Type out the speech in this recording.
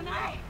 all night.